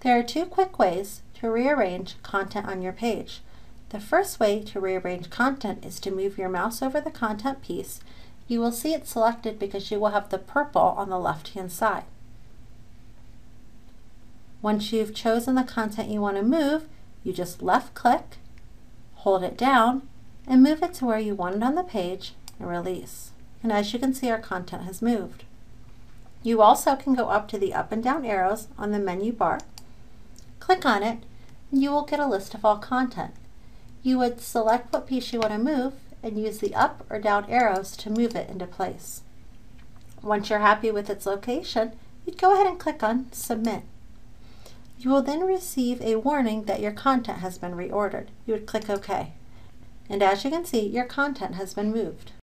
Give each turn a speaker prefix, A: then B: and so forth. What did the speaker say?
A: There are two quick ways to rearrange content on your page. The first way to rearrange content is to move your mouse over the content piece. You will see it selected because you will have the purple on the left hand side. Once you've chosen the content you want to move, you just left click, hold it down, and move it to where you want it on the page and release. And as you can see, our content has moved. You also can go up to the up and down arrows on the menu bar, click on it, and you will get a list of all content. You would select what piece you want to move and use the up or down arrows to move it into place. Once you're happy with its location, you'd go ahead and click on Submit. You will then receive a warning that your content has been reordered. You would click OK. And as you can see, your content has been moved.